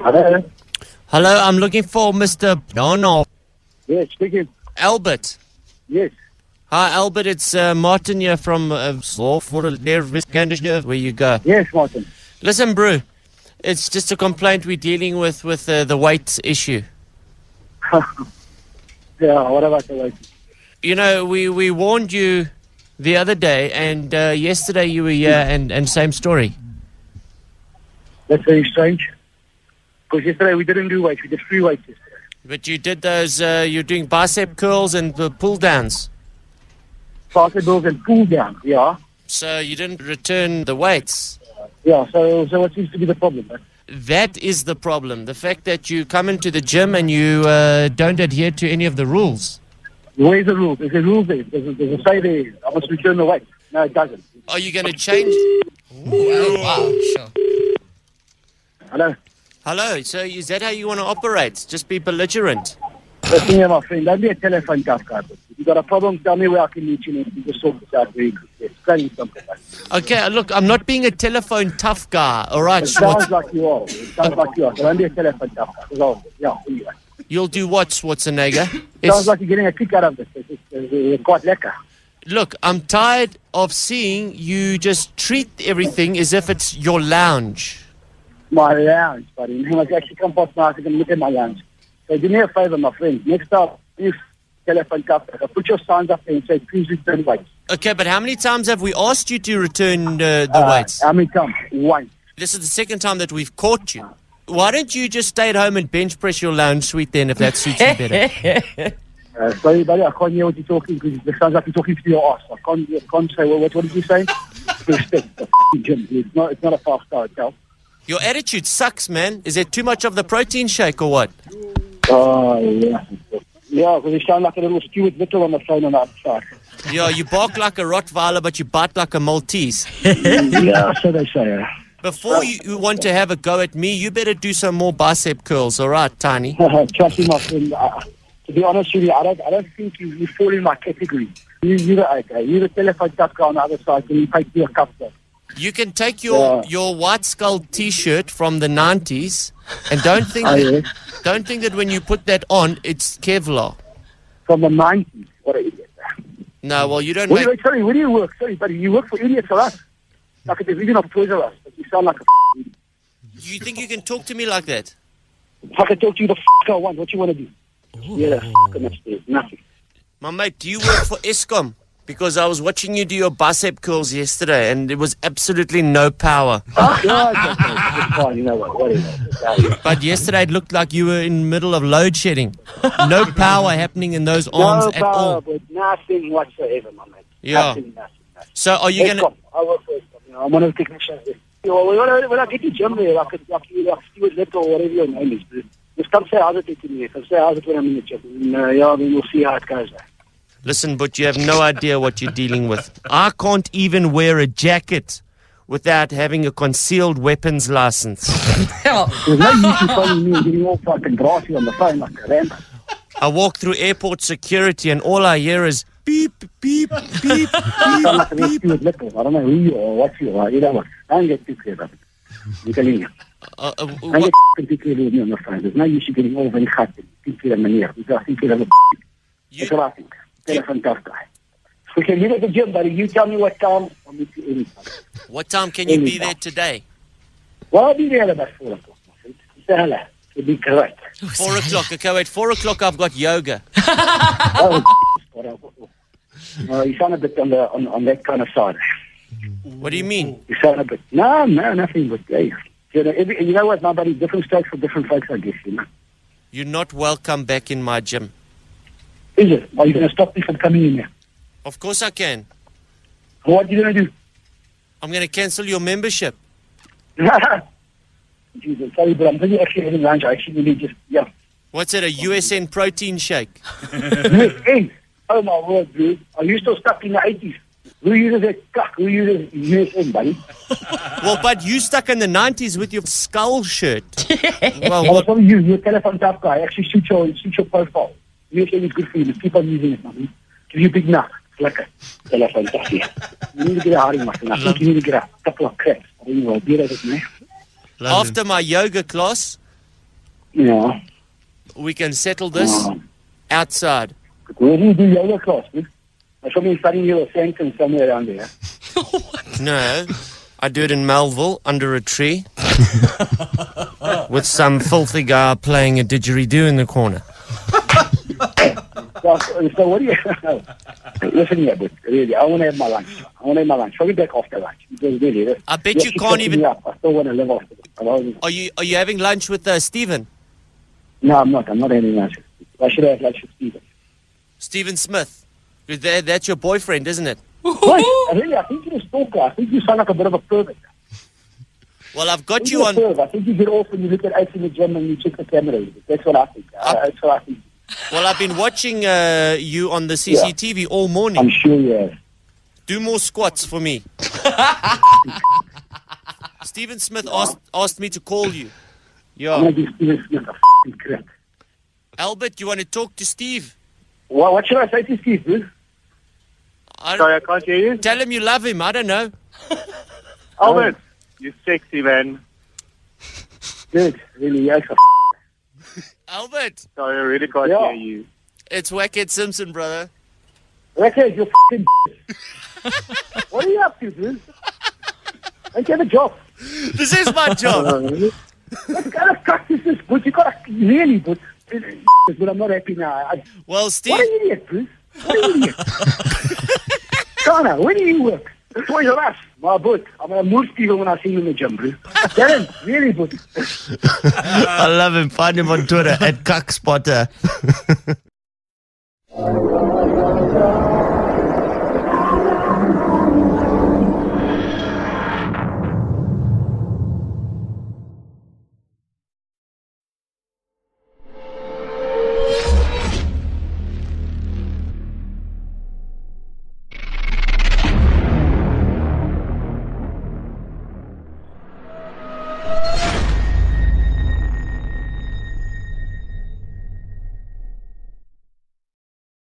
Hello? Hello, I'm looking for Mr. No, no, Yes, speaking. Albert. Yes. Hi, Albert. It's uh, Martin here from uh, Zorg for the Leerwiskundige, where you go. Yes, Martin. Listen, bro. It's just a complaint we're dealing with with uh, the weight issue. Yeah, what about the weight? You know, we, we warned you the other day, and uh, yesterday you were here, and, and same story. That's very strange. Because yesterday we didn't do weights, we did free weights yesterday. But you did those, uh, you're doing bicep curls and uh, pull downs. Faster bills and pull down, yeah. So you didn't return the weights. Yeah, so so what seems to be the problem? man? That is the problem. The fact that you come into the gym and you uh, don't adhere to any of the rules. Where's the rule? There's a rule there. There's a, there's a say there. I must return the weight. No, it doesn't. Are you going to change? Wow, sure. Hello? Hello. So is that how you want to operate? Just be belligerent. Listen here, my friend. Don't be a telephone tough guy. If you've got a problem, tell me where I can meet you and can sort this out very quickly. Explain something. man. Okay. Uh, look, I'm not being a telephone tough guy. All right. It sounds Schwartz. like you are. It sounds like you are. So don't be a telephone tough guy. All. Yeah, anyway. You'll do what, Schwarzenegger? Sounds It's- like you're getting a kick out of this. It's, it's, uh, uh, it's quite lekker. Look, I'm tired of seeing you just treat everything as if it's your lounge. My lounge, buddy. You must actually come past my house and look at my lounge. So do me a favor, my friend. Next up, you telephone company, put your signs up there and say, please return weights. Okay, but how many times have we asked you to return uh, the Uh, weights? How many times? Once. This is the second time that we've caught you. Why don't you just stay at home and bench press your lounge suite then if that suits you better? Uh, sorry, buddy, I can't hear what you're talking because it sounds like you're talking to your ass. I can't, I can't say, well, what, what did you say? Respect the f***ing gym. dude. It's not, it's not a five-star hotel. Your attitude sucks, man. Is there too much of the protein shake or what? Oh, yeah. Yeah, because you sound like a little Stuart Little on the phone on the other side. Yeah, you bark like a Rottweiler, but you bite like a Maltese. yeah, so they say. Before you, you want to have a go at me, you better do some more bicep curls, all right, Tiny? Trust me, my friend. Uh, to be honest with you, I don't, I don't think you, you fall in my category. You, you're the, okay, you're the telephone duck guy on the other side, and you take your cup there. You can take your, Yeah. your white skull T-shirt from the '90s, and don't think Oh, that, yeah. don't think that when you put that on, it's Kevlar. From the 90s. What an idiot. No, well, you don't Where, make. wait, sorry, where do you work? Sorry, buddy, you work for idiots or us? Like a division of Toys R Us. You sound like a f- idiot. Do you think you can talk to me like that? If I can talk to you the f- I want, what you want to do? Yeah, the f- upstairs. Nothing. My mate, do you work for Eskom? Because I was watching you do your bicep curls yesterday, and there was absolutely no power. yeah, it's okay. It's fine, you know what? Whatever. It's out here. But yesterday it looked like you were in the middle of load shedding. No power happening in those arms No at power, all. but nothing whatsoever, my mate. Yeah. Nothing, nothing, nothing. So are you gonna? I work for. You know, I'm one of the technicians there. You know, when, I, when I get to gym there, like, like, like Stuart Little or whatever your name is, just come say how's it to me. Come say how's it when I'm in the gym. And, uh, yeah, then we'll see how it goes. There. Listen, but you have no idea what you're dealing with. I can't even wear a jacket without having a concealed weapons license. There's no use in phoning me and getting all fucking brassy on the phone like a ramp. I walk through airport security, and all I hear is beep, beep, beep, You sound like a beep, beep. I don't know who you are or what you are. You know what? Don't get too clever. I'm telling you. Uh, uh, Don't wha- get too clever with me on the phone. There's no use in getting all very hot think you're a manier. I think you're a you, What I tough guy. We can meet at the gym, buddy. You tell me what time. I'll meet you anytime. what time can you be there today? Well, I'll be there at about 4 o'clock, my friend. Say hello. It'll be correct. Four o'clock. Okay, wait. Four o'clock. I've got yoga. oh, what uh, you sound a bit on, the, on, on that kind of side. What do you mean? You sound a bit. No, no, nothing but. Hey, you, know, every, you know what, my buddy? Different strokes for different folks, I guess. You know. You're not welcome back in my gym. Is it? Are you going to stop me from coming in here? Of course I can. What are you going to do? I'm going to cancel your membership. Jesus, sorry, but I'm busy actually having lunch. I actually need just, yeah. What's it? A USN protein shake? USN. Oh my word, dude. Are you still stuck in the 80s? Who uses that cuck? Who uses USN, buddy? Well, but you stuck in the 90s with your skull shirt. well, Well, what, probably you. You're a telephone tough guy. Actually, suit your, suit your profile. USN is good for you. Just keep on using it, man. Give you a big nut. It's like a telephone tough, yeah. You need to get a harding, my friend. I think you need to get a couple of cracks. I don't know, beer at it, man. after my yoga class, Yeah. We can settle this Oh. outside. Where do you do yoga class, bro? I saw me studying here at Sandton somewhere around there. No, I do it in Melville under a tree with some filthy guy playing a didgeridoo in the corner. So, so what do you... Listen here, but really, I want to have my lunch. I want to have my lunch. I'll be back after lunch. Because really, I bet yeah, you can't even- Up. I still want to live. I don't- Are you are you having lunch with uh, Stephen? No, I'm not. I'm not having lunch. I should have lunch with Stephen. Stephen Smith. that- That's your boyfriend, isn't it? What? Really, I think you're a stalker. I think you sound like a bit of a pervert. Well, I've got you on. perv. I think you get off when you look at us in the gym and you check the cameras. That's what I think. Uh, that's what I think. Well, I've been watching uh, you on the CCTV all morning. I'm sure you have. Do more squats for me. Stephen Smith asked asked me to call you. Yeah. going to give Stephen Smith a. Albert, you want to talk to Steve? Well, what should I say to Steve, bro? I Sorry, I can't hear you. tell him you love him. I don't know. Albert, you sexy man. Good. Really, yes. Albert, Sorry, I really can't Yeah. hear you. it's Whackhead Simpson, brother. Reckon you're f***ing What are you up to, dude? Don't a job? This is my job. what kind of practice is But you got to really, but, but I'm not happy now. I, Well, Steve, what an idiot, Bruce. What an idiot. Donna, where do you work? Toys R Us. My boot. I'm going to move Steven when I see him in the gym, Bruce. Darren, really, but I love him. Find him on Twitter at Cuckspotter.